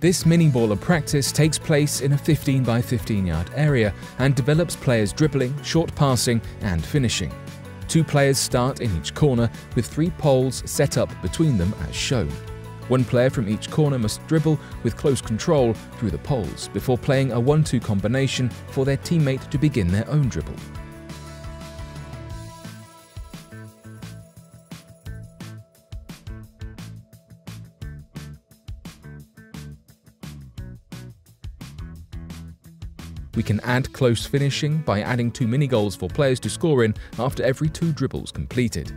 This mini baller practice takes place in a 15 by 15 yard area and develops players dribbling, short passing, and finishing. Two players start in each corner with three poles set up between them as shown. One player from each corner must dribble with close control through the poles before playing a 1-2 combination for their teammate to begin their own dribble. We can add close finishing by adding two mini goals for players to score in after every two dribbles completed.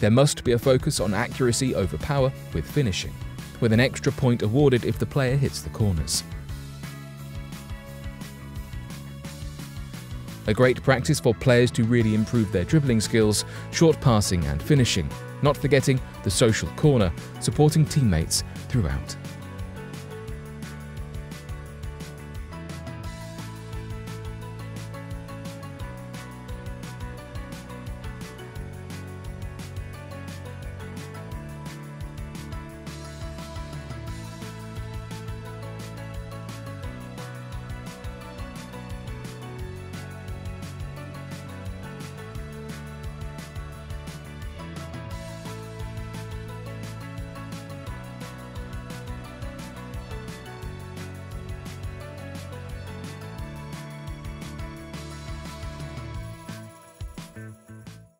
There must be a focus on accuracy over power with finishing, with an extra point awarded if the player hits the corners. A great practice for players to really improve their dribbling skills, short passing and finishing, not forgetting the social corner, supporting teammates throughout.